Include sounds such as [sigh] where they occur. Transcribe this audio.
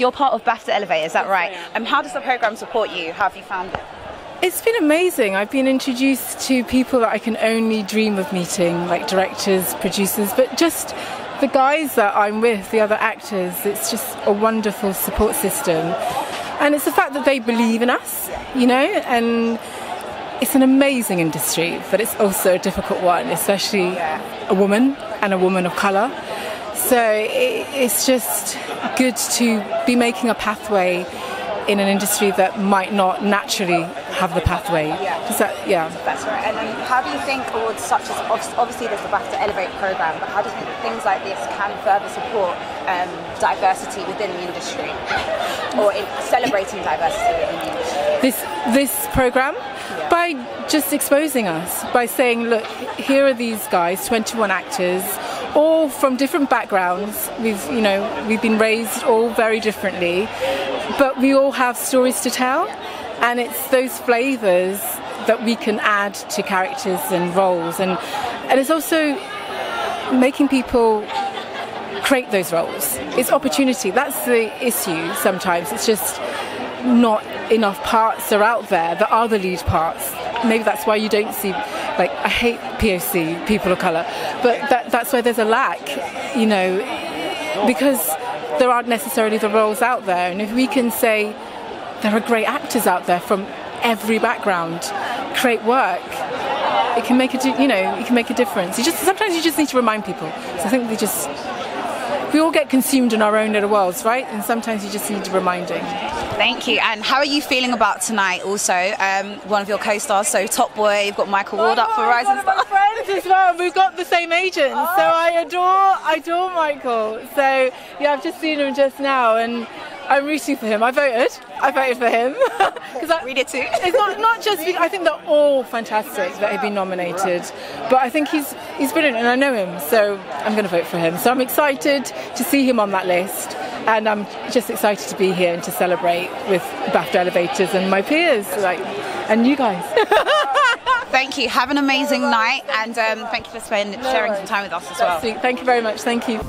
You're part of BAFTA Elevate, is that right? And um, how does the programme support you? How have you found it? It's been amazing. I've been introduced to people that I can only dream of meeting, like directors, producers, but just the guys that I'm with, the other actors, it's just a wonderful support system. And it's the fact that they believe in us, you know, and it's an amazing industry, but it's also a difficult one, especially a woman and a woman of colour. So it's just good to be making a pathway in an industry that might not naturally have the pathway. Yeah. Does that, yeah. That's right. And then how do you think awards such as obviously there's the BAFTA Elevate program, but how do you think things like this can further support um, diversity within the industry, or in celebrating diversity within the industry? This this program yeah. by just exposing us by saying, look, here are these guys, 21 actors all from different backgrounds. We've, you know, we've been raised all very differently, but we all have stories to tell, and it's those flavours that we can add to characters and roles, and and it's also making people create those roles. It's opportunity. That's the issue. Sometimes it's just not enough parts are out there that are the lead parts. Maybe that's why you don't see, like, I hate POC, people of colour, but that, that's where there's a lack, you know, because there aren't necessarily the roles out there. And if we can say there are great actors out there from every background, create work, it can make a, you know, it can make a difference. You just sometimes you just need to remind people. So I think they just we all get consumed in our own little worlds, right? And sometimes you just need reminding. Thank you. And how are you feeling about tonight? Also, um, one of your co-stars, so Top Boy, you've got Micheal Ward up for Rising Star. My friends as well. We've got the same agent, oh. so I adore, I adore Micheal. So yeah, I've just seen him just now, and I'm rooting for him. I voted. I voted for him [laughs] because I read it too. it's not not just. I think they're all fantastic that have been nominated, but I think he's he's brilliant, and I know him, so I'm going to vote for him. So I'm excited to see him on that list, and I'm just excited to be here and to celebrate with BAFTA elevators and my peers, like, and you guys. [laughs] thank you. Have an amazing night, and um, thank you for spending, sharing some time with us as well. Thank you very much. Thank you.